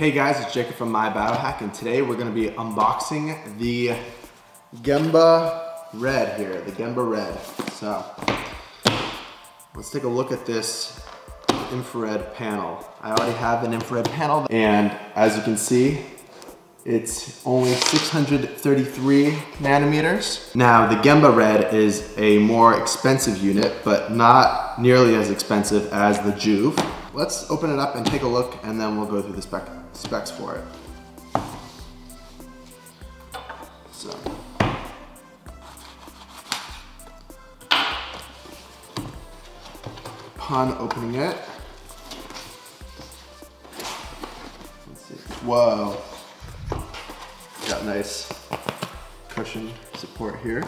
Hey guys, it's Jacob from My Biohack, and today we're gonna be unboxing the Gemba Red here, the Gemba Red. So, let's take a look at this infrared panel. I already have an infrared panel, and as you can see, it's only 633 nanometers. Now, the Gemba Red is a more expensive unit, but not nearly as expensive as the Joovv. Let's open it up and take a look, and then we'll go through the spec specs for it. So. Upon opening it. Whoa. Nice cushion support here.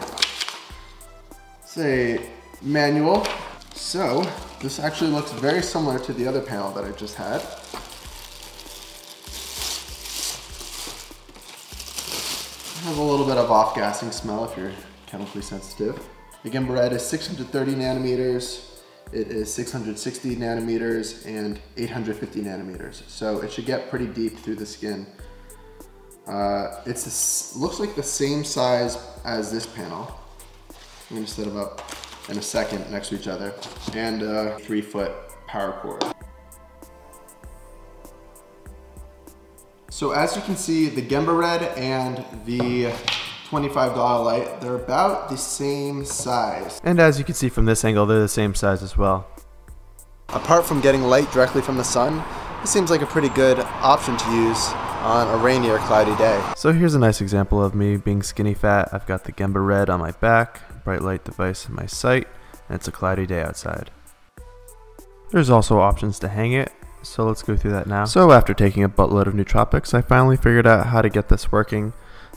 It's a manual. So this actually looks very similar to the other panel that I just had. Has a little bit of off-gassing smell if you're chemically sensitive. The Gemba Red is 630 nanometers, it is 660 nanometers and 850 nanometers. So it should get pretty deep through the skin. Uh, it looks like the same size as this panel. I'm gonna set them up in a second next to each other. And a three foot power cord. So as you can see, the Gemba Red and the $25 light, they're about the same size. And as you can see from this angle, they're the same size as well. Apart from getting light directly from the sun, it seems like a pretty good option to use on a rainy or cloudy day. So here's a nice example of me being skinny fat. I've got the Gemba Red on my back, bright light device in my sight, and it's a cloudy day outside. There's also options to hang it, so let's go through that now. So after taking a buttload of nootropics, I finally figured out how to get this working.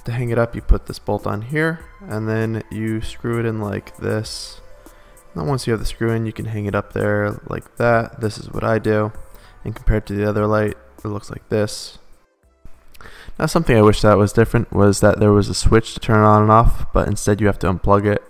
To hang it up, you put this bolt on here, and then you screw it in like this. And once you have the screw in, you can hang it up there like that. This is what I do. And compared to the other light, it looks like this. Now something I wish that was different was that there was a switch to turn on and off, but instead you have to unplug it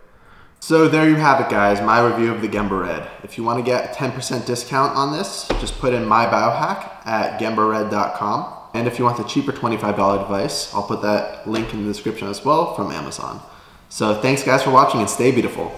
so there you have it guys, my review of the Gemba Red. If you want to get a 10% discount on this, just put in my biohack at gembared.com. And if you want the cheaper $25 device, I'll put that link in the description as well from Amazon. So thanks guys for watching and stay beautiful.